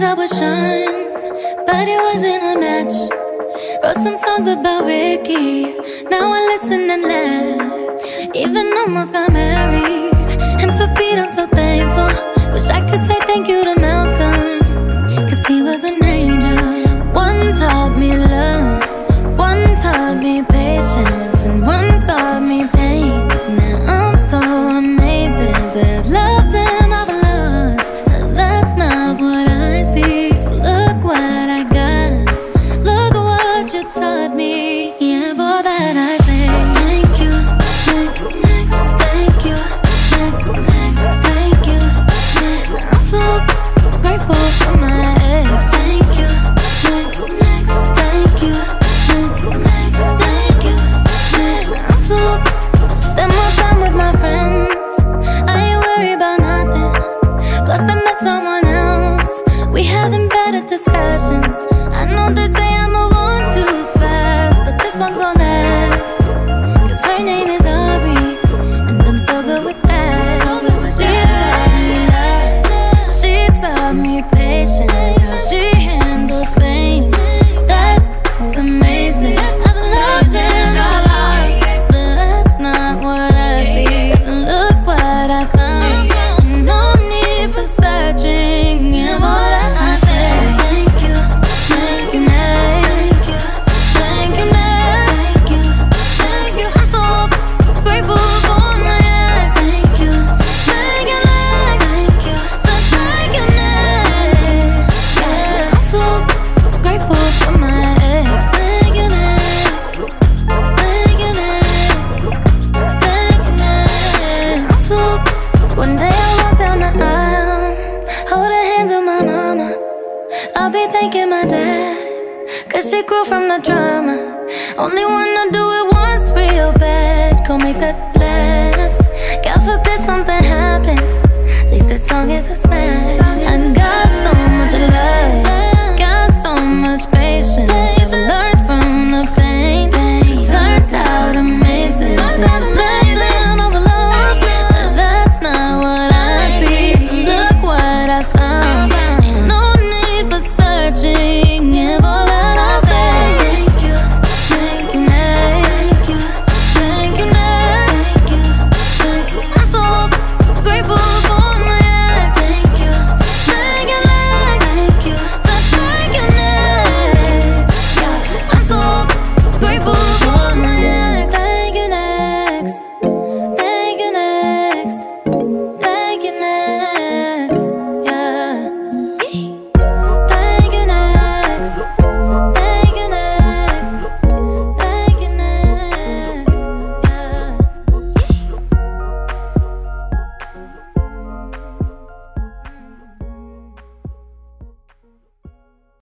sometimes I would shine, but it wasn't a match. Wrote some songs about Ricky, now I listen and laugh. Even almost got married. they say I move on too fast, but this one gon' last. 'Cause her name is Ari, and I'm so good with that. She taught me love, she taught me patience, she I'll be thanking my dad. Cause she grew from the drama. Only wanna do it once real bad. Go make that last. God forbid something happens. At least that song is a smash.